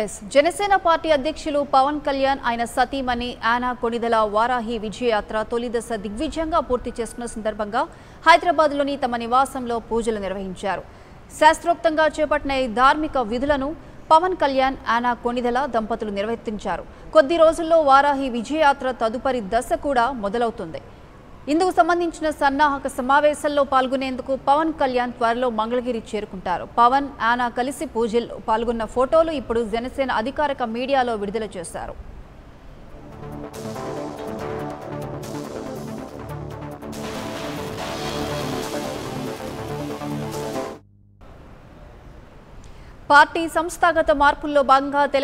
Yes. Janasena party అధ్యక్షులు పవన్ కళ్యాణ్ ఆయన సతీమణి ఆనా కొణిదల వారాహి విజయయాత్ర తొలి దశ దిగ్విజయంగా పూర్తి చేసుకున్న సందర్భంగా హైదరాబాద్లోని తమ నివాసంలో పూజలు నిర్వహించారు. శాస్త్రోక్తంగా చేపట్టిన ఈ ధార్మిక విధులను పవన్ కళ్యాణ్ ఆనా కొణిదల దంపతులు నిర్వర్తించారు. కొద్ది రోజుల్లో వారాహి విజయయాత్ర తదుపరి దశ కూడా మొదలవుతుంది. ఇందుకు సంబంధించిన సన్నాహక సమావేశంలో పాల్గొనేందుకు పవన్ కళ్యాణ్ త్వరలో మంగళగిరి చేరుకుంటారు. పవన్ ఆనా కలిసి పూజల్లో పాల్గొన్న ఫోటోలు ఇప్పుడు జనసేన అధికారిక మీడియాలో విడుదల చేశారు. పార్టీ సంస్థాగత మార్పుల్లో భాగంగా తెలంగాణ